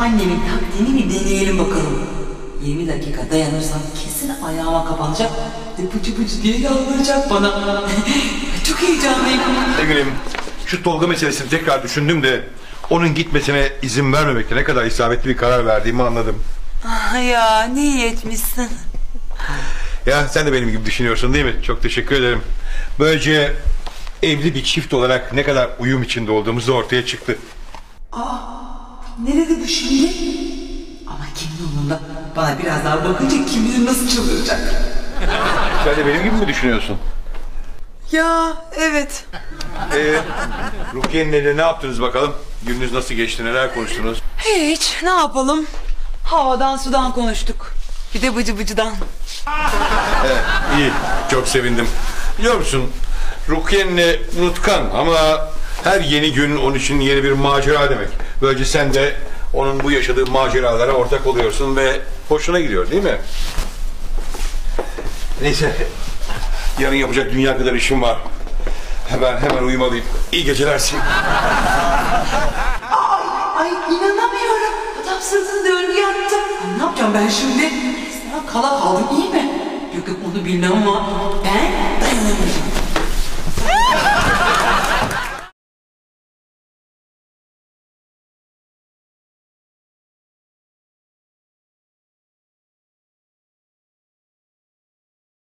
annemin taktiğini bir deneyelim bakalım. 20 dakika dayanırsam kesin ayağıma kapanacak ve pıçı pıçı diye yalvaracak bana. Çok heyecanlıyım. Sevgilim şu Tolga meselesini tekrar düşündüm de onun gitmesine izin vermemekte ne kadar isabetli bir karar verdiğimi anladım. Ah ya ne iyi etmişsin. Ya sen de benim gibi düşünüyorsun değil mi? Çok teşekkür ederim. Böylece evli bir çift olarak ne kadar uyum içinde olduğumuz da ortaya çıktı. Ne dedi bu şimdi? Ama kimin umurunda? Bana biraz daha bakınca kim bilir nasıl çıldıracak. Sen de benim gibi mi düşünüyorsun? Ya evet. Ee, Rukiye'nin evine ne yaptınız bakalım? Gününüz nasıl geçti? Neler konuştunuz? Hiç ne yapalım? Havadan sudan konuştuk. Bir de bıcı bıcıdan. Evet, iyi. Çok sevindim. Biliyor musun? Rukiye'nin unutkan ama her yeni gün onun için yeni bir macera demek. Böylece sen de onun bu yaşadığı maceralara ortak oluyorsun ve hoşuna gidiyor değil mi? Neyse. Yarın yapacak dünya kadar işim var. Hemen hemen uyumalıyım. İyi geceler Sim. Ay inanamıyorum. Adam sırtını döndü yattı. Ay, ne yapacağım ben şimdi? Resmen kala kaldım iyi mi? Yok yok onu bilmem ama ben dayanamıyorum.